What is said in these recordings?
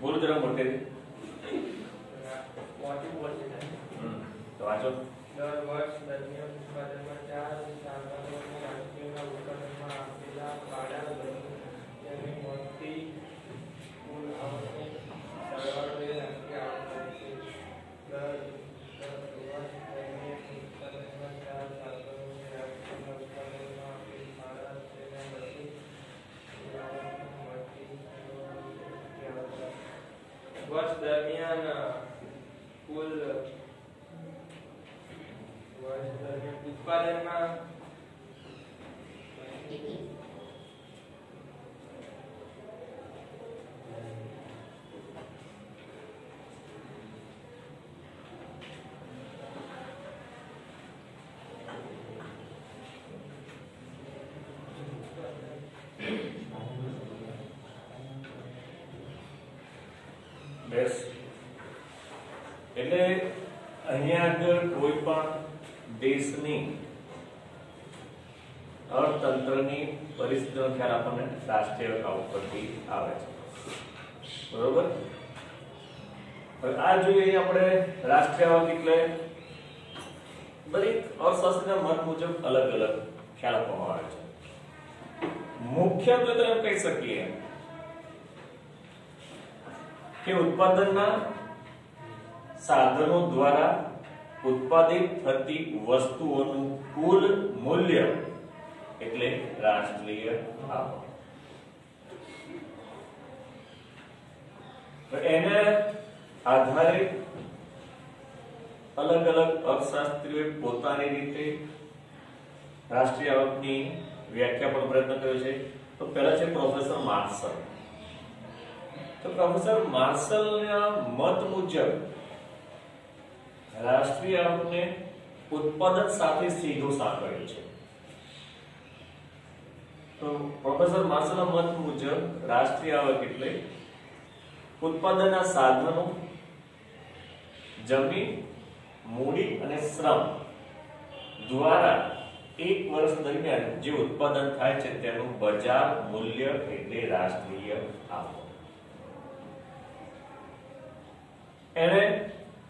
બોલો જરા મોટે વાંચો દર વર્ષ દરમિયાન ઉત્પાદનમાં ચાર સાધનોની રાષ્ટ્રીયના ઉત્પાદનમાં આપેલા ફાળા ગણી તેની મોટી કુલ આવકને સરવાળોએ રાષ્ટ્રીય આવક થાય છે. દર દર વર્ષ દરમિયાન ઉત્પાદનમાં ચાર સાધનોની રાષ્ટ્રીયના ઉત્પાદનમાં આપેલી ફાળા તેના મોટી કુલ આવકને મોટી સરવાળોએ રાષ્ટ્રીય આવક થાય છે. વર્ષ દરમિયાન કુલ વર્ષ દરમિયાન ઉત્પાદનમાં બેસ એટલે અહીંયા આગળ કોઈ પણ દેશની અર્થતંત્રની પરિસ્થિતિનો ખ્યાલ આપણને રાષ્ટ્રીય આવક પરથી આવે છે. બરોબર? હવે આ જોઈએ આપણે રાષ્ટ્રીય આવક એટલે દરેક અર્થશાસ્ત્રના મત મુજબ અલગ અલગ ખ્યાલ આપવામાં આવે છે. મુખ્યત્વે તો એમ કહી શકીએ કે ઉત્પાદનના સાધનો દ્વારા ઉત્પાદિત થતી વસ્તુઓનું કુલ મૂલ્ય એટલે રાષ્ટ્રીય એને આધારે અલગ અલગ અર્થશાસ્ત્રીઓએ પોતાની રીતે રાષ્ટ્રીય આવકની વ્યાખ્યા પણ પ્રયત્ન કર્યો છે. તો પહેલા છે પ્રોફેસર માર્શલ. તો પ્રોફેસર માર્શલના મત મુજબ રાષ્ટ્રીય આવકને ઉત્પાદન સાથે સીધો સાંકળ્યો છે. તો પ્રોફેસર માર્શલના મત મુજબ રાષ્ટ્રીય આવક એટલે ઉત્પાદનના સાધનો, જમીન, મૂડી અને શ્રમ દ્વારા એક વર્ષ દરમિયાન જે ઉત્પાદન થાય છે તેનું બજાર મૂલ્ય એટલે રાષ્ટ્રીય આવક. એને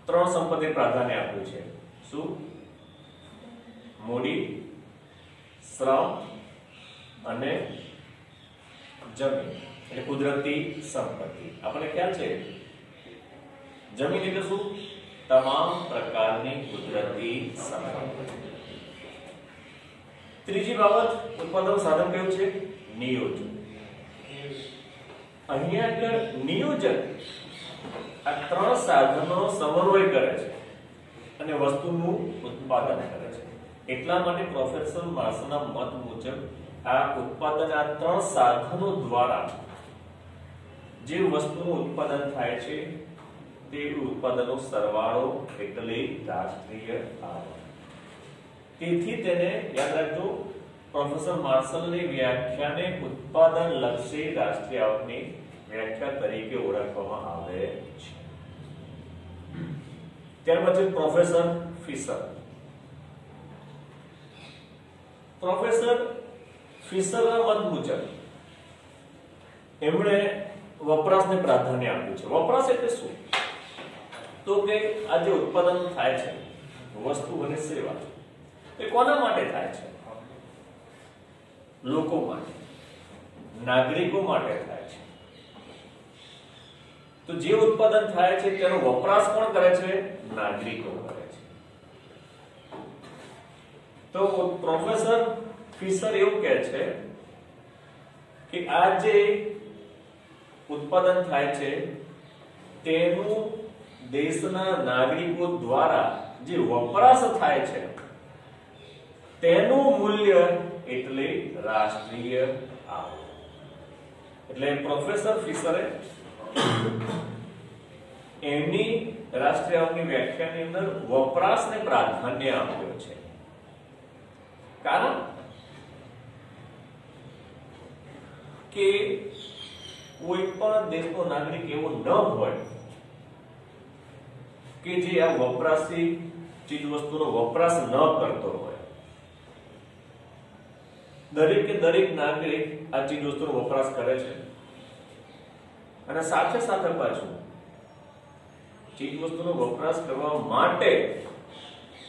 ત્રણ સંપત્તિ પ્રાધાન્ય આપ્યું છે. શું? મૂડી શ્રમ અને જમીન. એટલે કુદરતી સંપત્તિ. આપણને ખ્યાલ છે? જમીન એટલે શું? તમામ પ્રકારની કુદરતી સંપત્તિ. ત્રીજી બાબત ઉત્પાદન સાધન કયું છે? નિયોજન. અહીંયા આગળ નિયોજન આ ત્રણ સાધનો સમન્વય કરે છે અને વસ્તુનું ઉત્પાદન કરે છે. એટલા માટે પ્રોફેસર માર્સના મત મુજબ આ ઉત્પાદન આ ત્રણ સાધનો દ્વારા જે વસ્તુનું ઉત્પાદન થાય છે, તે ઉત્પાદનો સરવાળો એટલે રાષ્ટ્રીય આવક. તેથી તેને યાદ રાખજો, પ્રોફેસર માર્શલની વ્યાખ્યાને ઉત્પાદન લક્ષી રાષ્ટ્રીય આવકની વ્યાખ્યા તરીકે ઓળખવામાં આવે છે. ત્યાર પછી પ્રોફેસર ફિશર. પ્રોફેસર ફિશરના મત મુજબ એમણે વપરાશને પ્રાધાન્ય આપ્યું છે. વપરાશ એટલે શું? તો કે આ જે ઉત્પાદન થાય છે, વસ્તુ અને સેવા, એ કોના માટે થાય છે? લોકો માટે, નાગરિકો માટે થાય છે. તો જે ઉત્પાદન થાય છે, તેનો વપરાશ કોણ કરે છે? નાગરિકો કરે છે. તો પ્રોફેસર ફિશર એવું કહે છે કે આ જે ઉત્પાદન થાય છે, તેનું દેશના નાગરિકો દ્વારા જે વપરાશ થાય છે, તેનું મૂલ્ય એટલે રાષ્ટ્રીય આવક એટલે પ્રોફેસર ફિશરે એમની રાષ્ટ્રીય આવકની વ્યાખ્યાની અંદર વપરાશને પ્રાધાન્ય આપ્યો છે. કારણ કે કોઈ પણ દેશનો નાગરિક એવો ન હોય કે જે આ વપરાશી ચીજ વસ્તુનો વપરાશ ન કરતો હોય. દરેકે દરેક નાગરિક આ ચીજ વસ્તુનો વપરાશ કરે છે. અને સાથે સાથે પાછું ચીજ વસ્તુનો વપરાશ કરવા માટે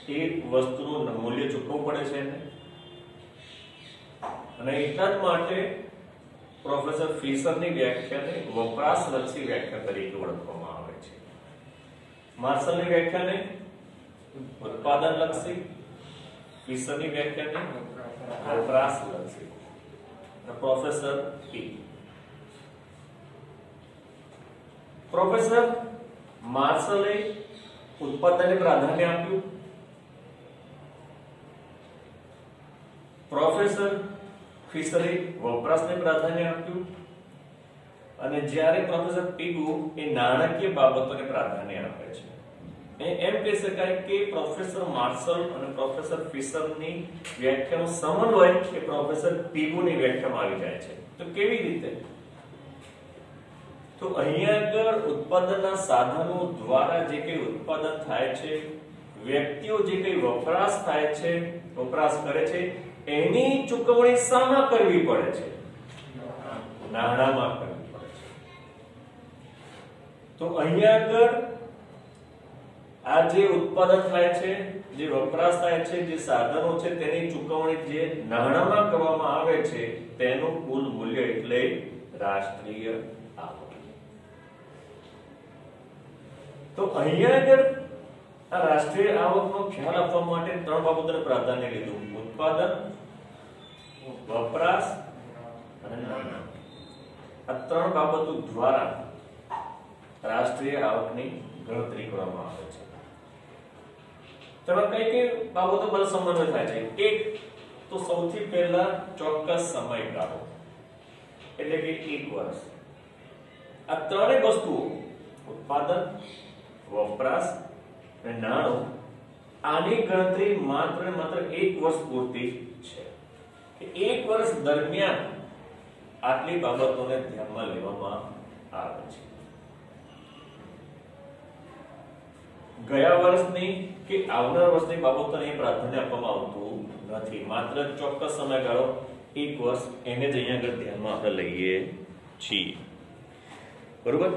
એ વસ્તુનું મૂલ્ય ચૂકવવું પડે છે અને એટલા જ માટે પ્રોફેસર ફિશરની વ્યાખ્યાને વપરાશલક્ષી વ્યાખ્યા તરીકે ઓળખવામાં આવે છે. માર્શલની વ્યાખ્યાને ઉત્પાદનલક્ષી ફિશરની વ્યાખ્યાને વપરાશલક્ષી. અને પ્રોફેસર પી. પ્રોફેસર માર્શલે ઉત્પાદનને પ્રાધાન્ય આપ્યું પ્રોફેસર ફિશરે વપરાશને પ્રાધાન્ય આપ્યું અને જ્યારે પ્રોફેસર પીગુ એ નાણાકીય બાબતોને પ્રાધાન્ય આપે છે એમ કહી શકાય કે પ્રોફેસર માર્શલ અને પ્રોફેસર ફિશરની વ્યાખ્યાનો સમન્વય એ પ્રોફેસર પીગુની વ્યાખ્યામાં આવી જાય છે તો કેવી રીતે તો અહીંયા આગળ ઉત્પાદનના સાધનો દ્વારા જે કંઈ ઉત્પાદન થાય છે, વ્યક્તિઓ જે કંઈ વપરાશ થાય છે, વપરાશ કરે છે, એની ચૂકવણી શામાં કરવી પડે છે? નાણામાં કરવી પડે છે. તો અહીંયા આગળ આ જે ઉત્પાદન થાય છે, જે વપરાશ થાય છે, જે સાધનો છે, તેની ચૂકવણી જે નાણામાં કરવામાં આવે છે, તેનું કુલ મૂલ્ય એટલે રાષ્ટ્રીય આવક તો અહીંયા આગળ આ રાષ્ટ્રીય આવકનો ખ્યાલ આપવા માટે ત્રણ બાબતોને પ્રાધાન્ય લીધું. ઉત્પાદન, વપરાશ આ ત્રણ બાબતો દ્વારા રાષ્ટ્રીય આવકની ગણતરી કરવામાં આવે છે. તેમાં કઈ કઈ બાબતો પર સમન્વય થાય છે? એક, તો સૌથી પહેલા ચોક્કસ સમયગાળો. એટલે કે એક વર્ષ. આ ત્રણેય વસ્તુઓ, ઉત્પાદન વપરાશ અને નાણું આની ગણતરી માત્ર ને માત્ર એક વર્ષ પૂરતી છે. એક વર્ષ દરમિયાન આટલી બાબતોને ધ્યાનમાં લેવામાં આવે છે. ગયા વર્ષની કે આવનાર વર્ષની બાબતોને પ્રાધાન્ય આપવામાં આવતું નથી. માત્ર ચોક્કસ સમયગાળો એક વર્ષ એને જ અહીંયા આગળ ધ્યાનમાં આપણે લઈએ છીએ. બરોબર?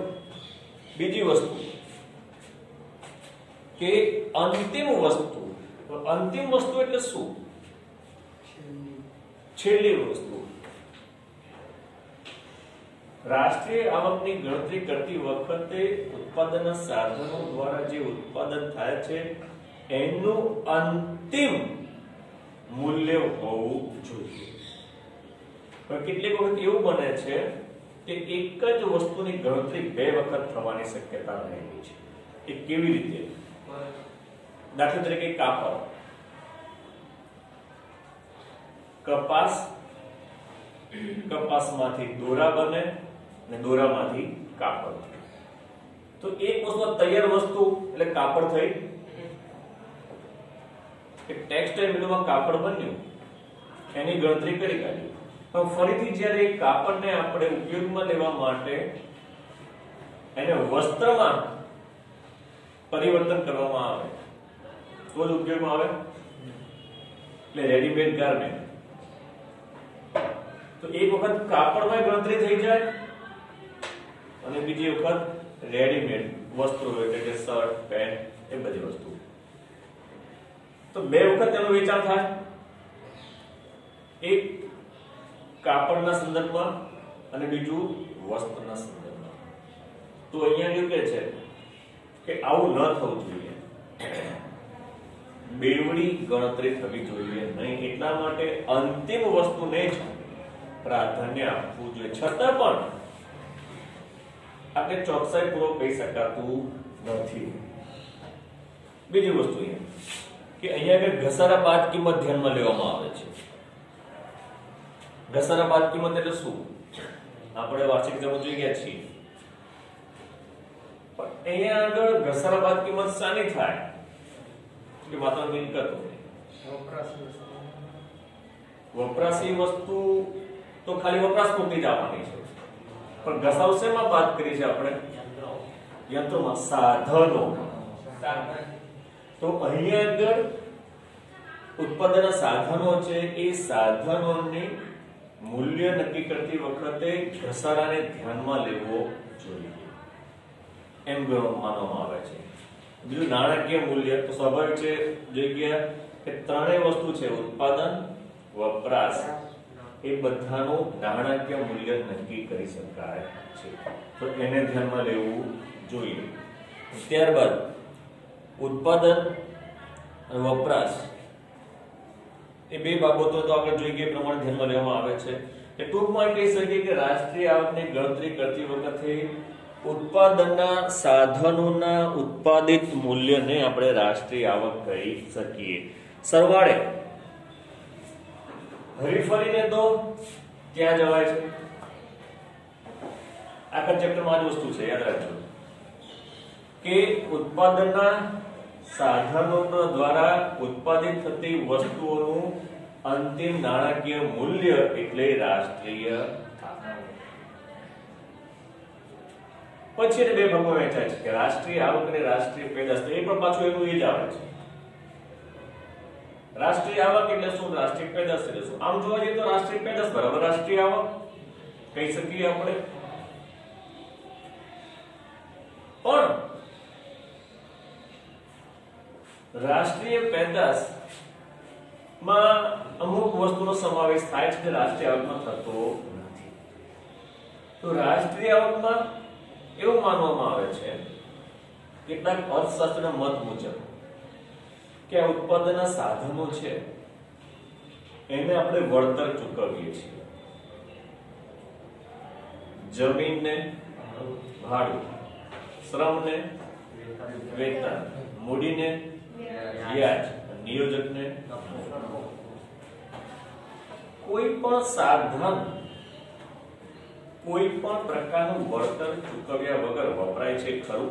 બીજી વસ્તુ. કે અંતિમ વસ્તુ અંતિમ વસ્તુ એટલે શું? છેલ્લી વસ્તુ. રાષ્ટ્રીય આવકની ગણતરી કરતી વખતે ઉત્પાદનના સાધનો દ્વારા જે ઉત્પાદન થાય છે, એનું અંતિમ મૂલ્ય હોવું જોઈએ. પણ કેટલીક વખત એવું બને છે કે એક જ વસ્તુની ગણતરી બે વખત થવાની શક્યતા રહેલી છે. એ કેવી રીતે? દાખલા તરીકે કાપડ. કપાસ, કપાસમાંથી દોરા બને અને દોરામાંથી કાપડ. તો એક વસ્તુ, તૈયાર વસ્તુ, એટલે કાપડ થઈ. કે ટેક્સટાઇલ મિલમાં કાપડ બન્યું. એની ગણતરી કરી કાઢી. પણ ફરીથી જ્યારે કાપડને આપણે ઉપયોગમાં લેવા માટે એને વસ્ત્રમાં પરિવર્તન કરવામાં આવે. તો જ ઉપયોગમાં આવે? એટલે રેડીમેડ ગાર્મેન્ટ તો એક વખત કાપડમાં ગણતરી થઈ જાય અને બીજી વખત રેડીમેડ વસ્ત્રો એટલે કે શર્ટ, પેન્ટ, એ બધી વસ્તુ. તો બે વખત તેનું વેચાણ થાય. એક, કાપડના સંદર્ભમાં અને બીજું વસ્ત્રના સંદર્ભમાં. તો અહીંયા એવું કહે છે? કે આવું ન થવું જોઈએ. બેવડી ગણતરી થવી જોઈએ નહીં. એટલા માટે અંતિમ વસ્તુને જ પ્રાધાન્ય આપવું જોઈએ. છતાં પણ આપણે ચોકસાઈ પૂર્વક કહી શકાતું નથી. બીજી વસ્તુ અહીંયા કે અહીંયા આગળ ઘસારા બાદ કિંમત ધ્યાનમાં લેવામાં આવે છે. ઘસારા બાદ કિંમત એટલે શું? આપણે વાર્ષિક જમા જોઈ ગયા છીએ. અહીંયા આગળ ઘસારા બાદ કિંમત શાની થાય? કે માત્ર મિલકત વપરાશી વસ્તુ તો ખાલી વપરાશ પૂરતી જ આવવાની છે. પણ ઘસાવ શેમાં વાત કરી છે આપણે? યંત્રોમાં, સાધનો. તો અહીંયા આગળ ઉત્પાદનના સાધનો છે, એ સાધનોની મૂલ્ય નક્કી કરતી વખતે ઘસારાને ધ્યાનમાં લેવો જોઈએ. એમ માનવામાં આવે છે. બીજું નાણાકીય મૂલ્ય તો સ્વાભાવિક છે જગ્યા કે ત્રણેય વસ્તુ છે, ઉત્પાદન, વપરાશ, એ બધાનું નાણાકીય મૂલ્ય નક્કી કરી શકાય છે. તો એને ધ્યાનમાં લેવું જોઈએ. ત્યારબાદ, ઉત્પાદન અને વપરાશ એ બે બાબતો તો આપણે જોઈ ગયા એ પ્રમાણે ધ્યાનમાં લેવામાં આવે છે. એ ટૂંકમાં કહી શકીએ કે રાષ્ટ્રીય આવકની ગણતરી કરતી વખતે ઉત્પાદનના સાધનોના ઉત્પાદિત મૂલ્યને આપણે રાષ્ટ્રીય આવક કહી શકીએ. સરવાળે. હરીફરીને તો ક્યાં જવાય છે? આખા ચેપ્ટરમાં જ વસ્તુ છે, યાદ રાખજો. કે ઉત્પાદનના સાધનો દ્વારા ઉત્પાદિત થતી વસ્તુઓનું અંતિમ નાણાકીય મૂલ્ય એટલે રાષ્ટ્રીય પછી એને બે ભાગમાં વહેંચાય છે, કે રાષ્ટ્રીય આવક અને રાષ્ટ્રીય પેદાશ. એ પણ પાછું એનું એ જ આવે છે. રાષ્ટ્રીય આવક એટલે શું? રાષ્ટ્રીય પેદાશ એટલે શું? આમ જોવા જઈએ તો રાષ્ટ્રીય પેદાશ બરાબર રાષ્ટ્રીય આવક? કહી શકીએ આપણે? પણ રાષ્ટ્રીય પેદાશમાં અમુક વસ્તુનો સમાવેશ થાય છે રાષ્ટ્રીય આવકમાં થતો નથી. તો રાષ્ટ્રીય આવકમાં એવું માનવામાં આવે છે કેટલાક અર્થશાસ્ત્રના મત મુજબ કે ઉત્પાદનના સાધનો છે, એને આપણે વળતર ચૂકવીએ છીએ. જમીનને ભાડું, શ્રમને વેતન, મૂડીને વ્યાજ, નિયોજકને કોઈ પણ સાધન કોઈ પણ પ્રકારનું વળતર ચૂકવ્યા વગર વપરાય છે ખરું?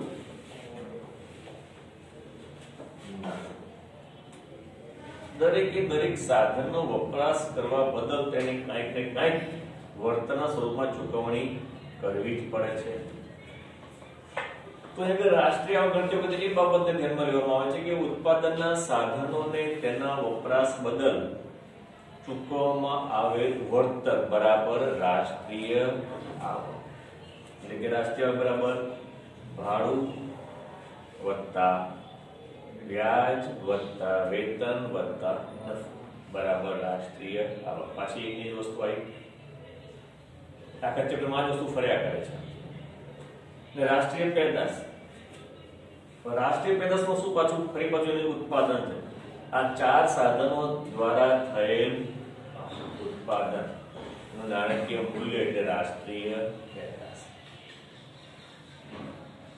દરેકે દરેક સાધનનો વપરાશ કરવા બદલ તેને કાંઈક ને કાંઈક વળતરના સ્વરૂપમાં ચૂકવણી કરવી જ પડે છે. તો એટલે રાષ્ટ્રીય આવક ગણતી એ બાબતને ધ્યાનમાં લેવામાં આવે છે કે ઉત્પાદનના સાધનોને તેના વપરાશ બદલ ચૂકવવામાં આવેલ વળતર, બરાબર રાષ્ટ્રીય આવક એટલે કે રાષ્ટ્રીય બરાબર ભાડું વત્તા વ્યાજ વત્તા વેતન વત્તા બરાબર રાષ્ટ્રીય આવક પાછી એકની જ વસ્તુ આવી. આખા ચક્રમાં જ વસ્તુ ફર્યા કરે છે. ને રાષ્ટ્રીય પેદાશ. રાષ્ટ્રીય પેદાશમાં શું પાછું ફરી પાછું એનું ઉત્પાદન છે આ ચાર સાધનો દ્વારા થયેલ ઉત્પાદનનું નાણાકીય મૂલ્ય એટલે રાષ્ટ્રીય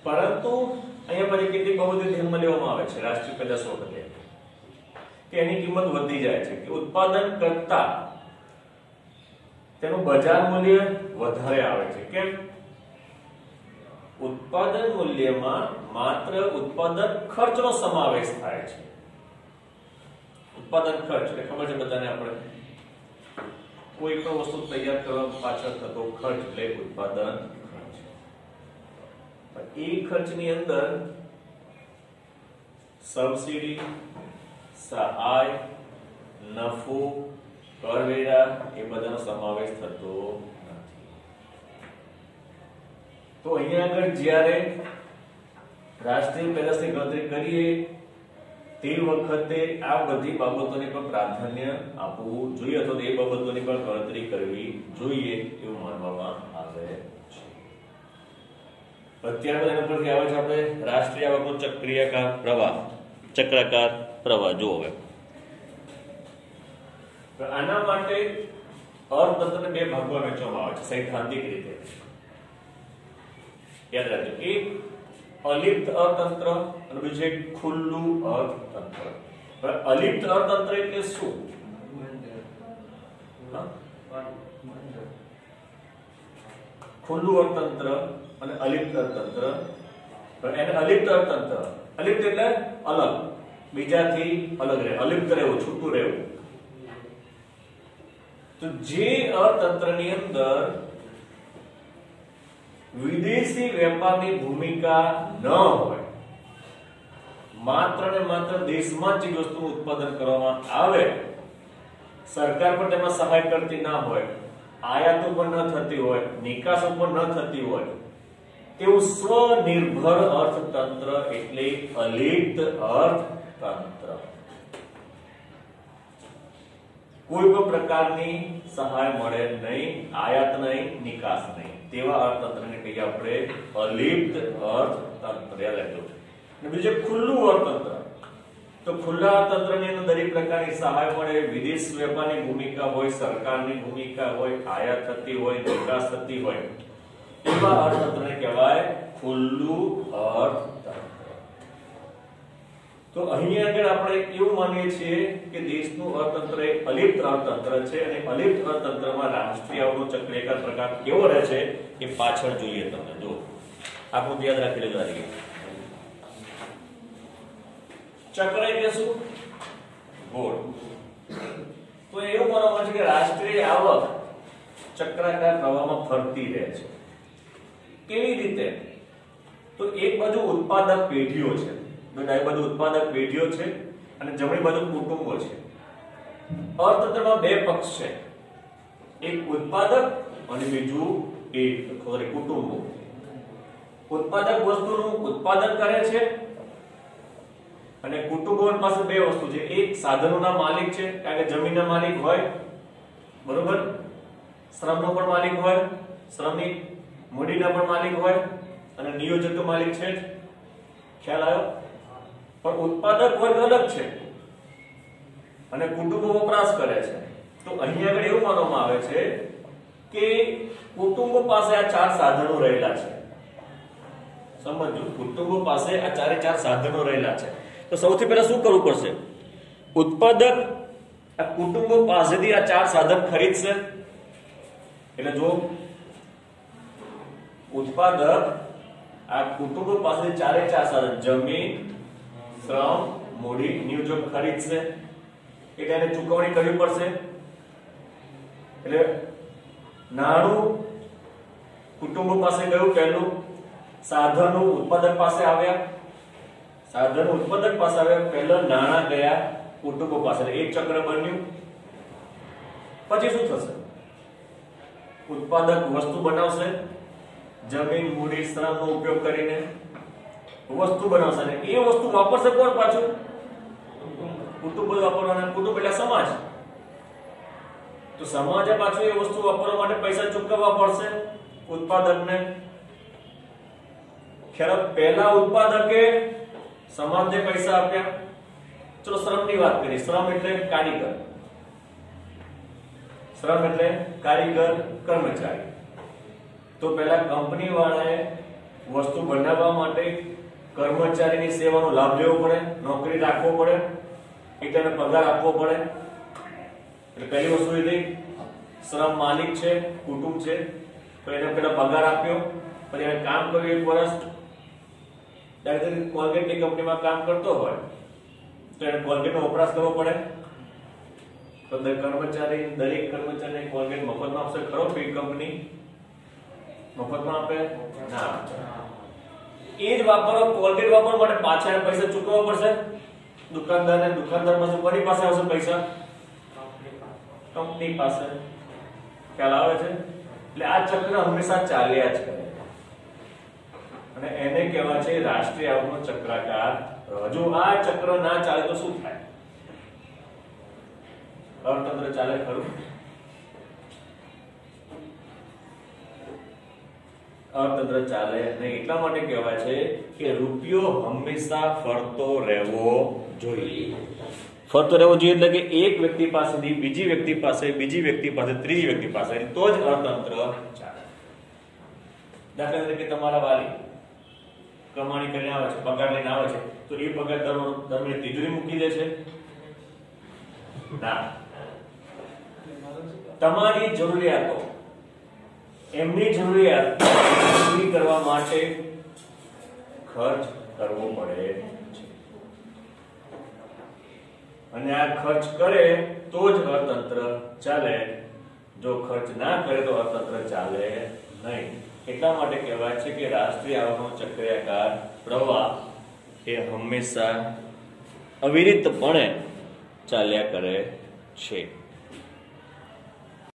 પરંતુ અહીંયા પછી કેટલીક બાબતો ધ્યાનમાં લેવામાં આવે છે, રાષ્ટ્રીય પેદાશ વખતે કે એની કિંમત વધી જાય છે, કે ઉત્પાદન કરતા તેનું બજાર મૂલ્ય વધારે આવે છે. કેમ? ઉત્પાદન મૂલ્યમાં માત્ર ઉત્પાદન ખર્ચનો સમાવેશ થાય છે. ઉત્પાદન ખર્ચ, એટલે ખબર છે બધાને આપણે? કોઈ પણ વસ્તુ તૈયાર કરવા પાછળ થતો ખર્ચ, એટલે ઉત્પાદન ખર્ચ. એ ખર્ચની અંદર સબસિડી, સહાય, નફો કરવેરા એ બધાનો સમાવેશ થતો નથી. તો અહીંયા આગળ જ્યારે રાષ્ટ્રીય પેદાશની ગણતરી કરીએ તે વખતે આ બધી બાબતોને પણ પ્રાધાન્ય આપવું જોઈએ અથવા એ બાબતોની પણ ગણતરી કરવી જોઈએ એવું માનવામાં આવે રાષ્ટ્રીય આવકનો ચક્રિયાકાર પ્રવાહ, ચક્રાકાર પ્રવાહ. જુઓ હવે. આના માટે અર્થતંત્રને બે ભાગમાં વહેંચવામાં આવે છે. સૈદ્ધાંતિક રીતે. યાદ રાખજો એક અલિપ્ત અર્થતંત્ર અને બીજું છે ખુલ્લું અર્થતંત્ર. અલિપ્ત અર્થતંત્ર એટલે શું? ખુલ્લું અર્થતંત્ર અને અલિપ્ત અર્થતંત્ર. એને અલિપ્ત અર્થતંત્ર. અલિપ્ત એટલે અલગ. બીજાથી અલગ રહે. અલિપ્ત રહેવું, છૂટું રહેવું. તો જે અર્થતંત્રની અંદર વિદેશી વેપારની ભૂમિકા ન હોય, માત્ર ને માત્ર દેશમાં ચીજ વસ્તુ ઉત્પાદન કરવામાં આવે, સરકાર પણ તેમાં સહાય કરતી ના હોય, આયાત ઉપર ન થતી હોય, નિકાસ ઉપર ન થતી હોય, તેવું સ્વનિર્ભર અર્થતંત્ર એટલે અલિપ્ત અર્થતંત્ર. કોઈ પણ પ્રકારની સહાય મળે નહીં, આયાત નહીં, નિકાસ નહીં. તેવા અર્થતંત્રને કહીએ આપણે, અલિપ્ત અર્થતંત્ર યાદ અને બીજું ખુલ્લું અર્થતંત્ર. તો ખુલ્લા અર્થતંત્રની અંદર દરેક પ્રકારની સહાય મળે, વિદેશ વેપારની ભૂમિકા હોય, સરકારની ભૂમિકા હોય, આયાત થતી હોય, નિકાસ થતી હોય. એવા અર્થતંત્રને કહેવાય ખુલ્લું અર્થતંત્ર. તો અહીં આગળ આપણે એવું માનીએ છીએ કે દેશનું અર્થતંત્ર એ અલિપ્ત અર્થતંત્ર છે અને અલિપ્ત અર્થતંત્રમાં રાષ્ટ્રીય આવડો ચક્રેકાર પ્રકાર કેવો રહે છે એ પાછળ જોઈએ તમે જો આપણું યાદ રાખી લેજો આ રીતે. ચક્ર એટલે શું? ગોળ. તો એવું માનવામાં છે કે રાષ્ટ્રીય આવક ચક્રાકાર પ્રવાહમાં ફરતી રહે છે. કેવી રીતે? તો એક બાજુ ઉત્પાદક પેઢીઓ છે. ડાબી બાજુ ઉત્પાદક પેઢીઓ છે અને જમણી બાજુ કુટુંબો છે. અર્થતંત્રમાં બે પક્ષ છે. એક ઉત્પાદક અને બીજું એક સોરી, કુટુંબો. ઉત્પાદક વસ્તુનું ઉત્પાદન કરે છે અને કુટુંબો પાસે બે વસ્તુ છે. એક સાધનોના માલિક છે, કારણ કે જમીનના માલિક હોય, બરોબર? શ્રમનો પણ માલિક હોય, શ્રમિક, મૂડીના પણ માલિક હોય, અને નિયોજકનો માલિક છે જ. ખ્યાલ આવ્યો? પણ ઉત્પાદક વર્ગ અલગ છે. અને કુટુંબો વપરાશ કરે છે. તો અહીં આગળ એવું માનવામાં આવે છે કે કુટુંબો પાસે આ ચાર સાધનો રહેલા છે. સમજો કુટુંબો પાસે આ ચારે ચાર સાધનો રહેલા છે. તો સૌથી પહેલા શું કરવું પડશે? ઉત્પાદક આ કુટુંબો પાસેથી આ ચાર સાધન ખરીદશે. એટલે જો ઉત્પાદક આ કુટુંબો પાસેથી ચારે ચાર સાધન, જમીન શ્રમ, મૂડી નિયોજક ખરીદશે એટલે એને ચૂકવણી કરવી પડશે. એટલે નાણું કુટુંબો પાસે ગયું પહેલું. સાધનો ઉત્પાદક પાસે આવ્યા. સાધનો ઉત્પાદક પાસે આવ્યા. પહેલા નાણાં ગયા કુટુંબો પાસે. એક ચક્ર બન્યું. પછી શું થશે? ઉત્પાદક વસ્તુ બનાવશે. જમીન, મૂડી, શ્રમનો ઉપયોગ કરીને વસ્તુ બનાવશે એ વસ્તુ વાપરશે કોણ પાછું? કુટુંબ વાપરવાના કુટુંબ એટલે સમાજ. તો સમાજે પાછું એ વસ્તુ વાપરવા માટે પૈસા ચૂકવવા પડશે ઉત્પાદકને ખ્યાલ પહેલા ઉત્પાદકે સમાજને પૈસા આપ્યા. ચલો શ્રમની વાત કરીએ. શ્રમ એટલે કારીગર. શ્રમ એટલે કારીગર કર્મચારી. તો પહેલા કંપની વાળાએ વસ્તુ બનાવવા માટે કર્મચારીની સેવાનો લાભ લેવો પડે, નોકરી રાખવો પડે એટલે તેને પગાર આપવો પડે. એટલે પહેલી વસ્તુ એ થઈ, શ્રમ માલિક છે, કુટુંબ છે તો એને પેલા પગાર આપ્યો, પછી એને કામ કર્યું એક વર્ષ. ત્યારે કોલગેટની કંપનીમાં કામ કરતો હોય, તો એને કોલગેટનો વપરાશ કરવો પડે. તો કર્મચારી, દરેક કર્મચારીને કોલગેટ મફતમાં આપશે, ખરો? પે કંપની? મફતમાં આપે? ના. એ જ વાપરવા કોલગેટ વાપરો માટે પાછળ પૈસા ચૂકવવા પડશે. દુકાનદારને દુકાનદાર પાસે કોની પાસે આવશે પૈસા? કંપની પાસે. ખ્યાલ આવે છે? એટલે આ ચક્ર હંમેશા ચાલ્યા જ કરે. અને એને કહેવાય છે રાષ્ટ્રીય આવકનો ચક્રાકાર. જો આ ચક્ર ના ચાલે તો શું થાય? અર્થતંત્ર ચાલે ખરું? અર્થતંત્ર ચાલે નહીં એટલા માટે કહેવાય છે કે રૂપિયો હંમેશા ફરતો રહેવો જોઈએ. ફરતો રહેવો જોઈએ એટલે કે એક વ્યક્તિ પાસેથી બીજી વ્યક્તિ પાસે, બીજી વ્યક્તિ પાસે, ત્રીજી વ્યક્તિ પાસે. તો જ અર્થતંત્ર ચાલે. દાખલા તરીકે તમારા વાલી કમાણી કરીને આવે છે, પગાર લઈને આવે છે, તો એ પગાર મહિને તિજોરી મૂકી દે છે? ના. તમારી જરૂરિયાતો એમની જરૂરિયાત પૂરી કરવા માટે ખર્ચ કરવો પડે છે. અને આ ખર્ચ કરે તો જ અર્થતંત્ર ચાલે. જો ખર્ચ ના કરે તો અર્થતંત્ર ચાલે નહીં. એટલા માટે કહેવાય છે કે રાષ્ટ્રીય આવકનો ચક્રિયાકાર પ્રવાહ એ હંમેશા અવિરતપણે ચાલ્યા કરે છે.